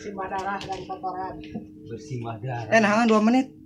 bersimbah darah dari kotoran bersimbah darah Eh, nah, dua menit.